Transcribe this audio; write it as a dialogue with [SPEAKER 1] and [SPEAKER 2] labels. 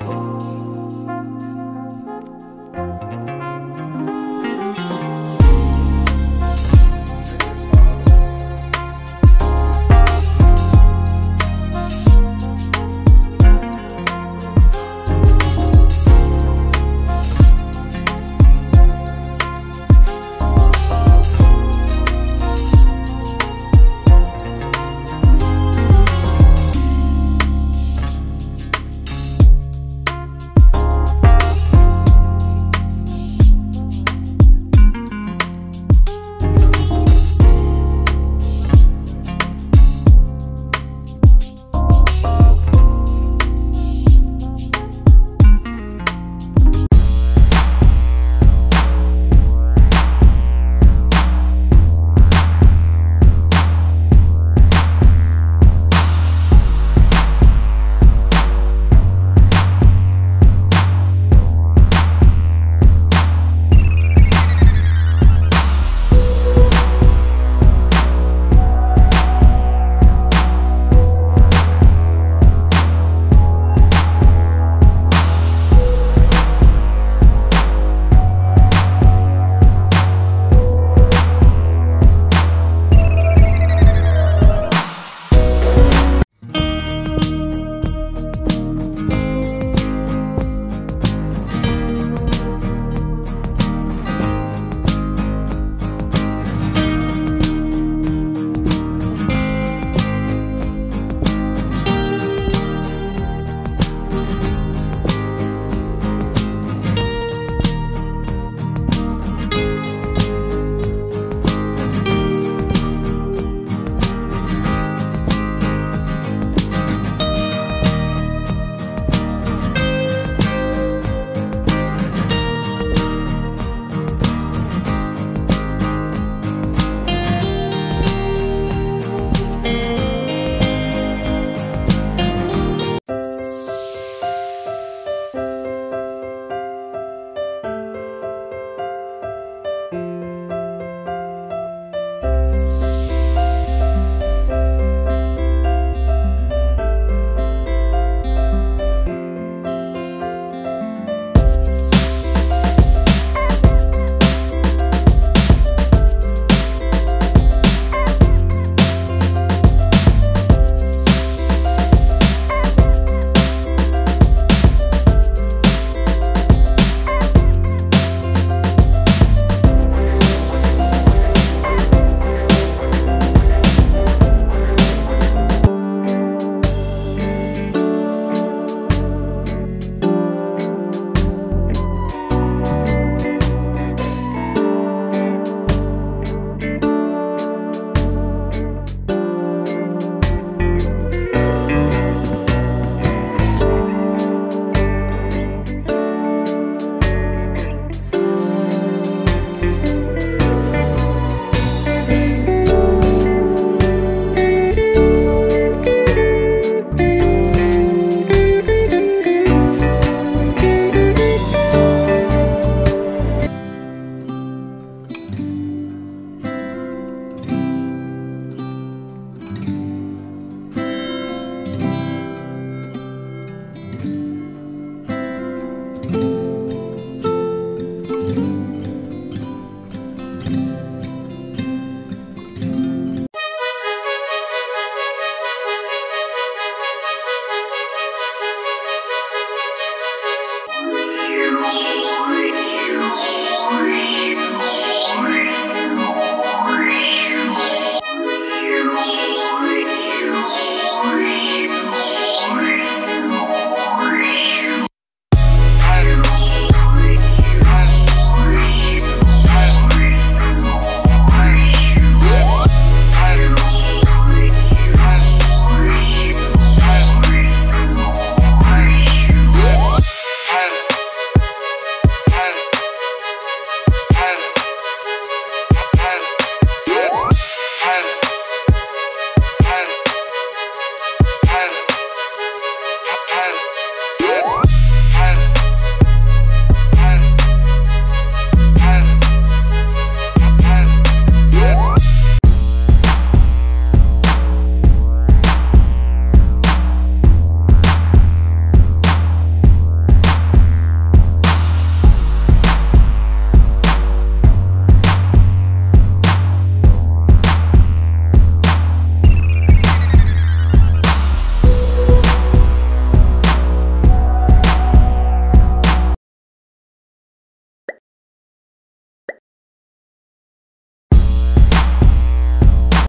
[SPEAKER 1] oh.